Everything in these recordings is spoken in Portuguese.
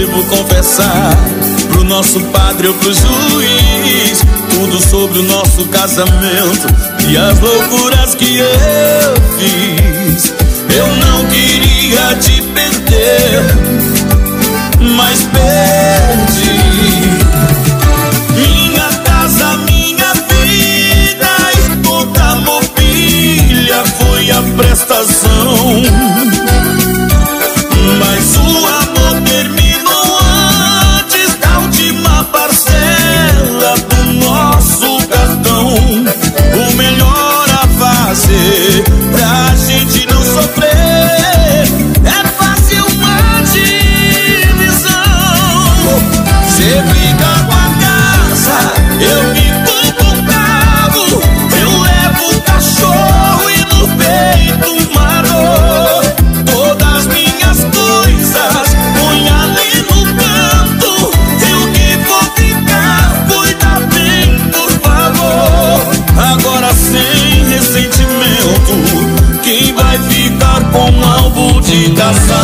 devo confessar Pro nosso padre ou pro juiz Tudo sobre o nosso casamento E as loucuras que eu fiz. Eu não queria te perder Mas coração.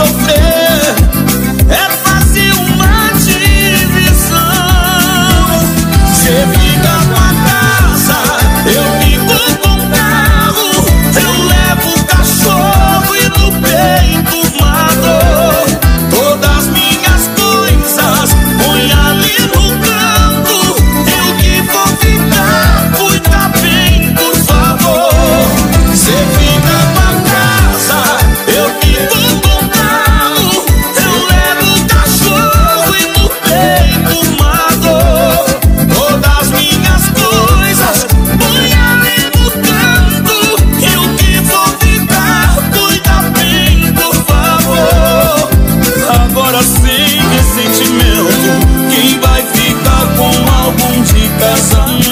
sofrer. assim de sentimento. Quem vai ficar com algum de casamento?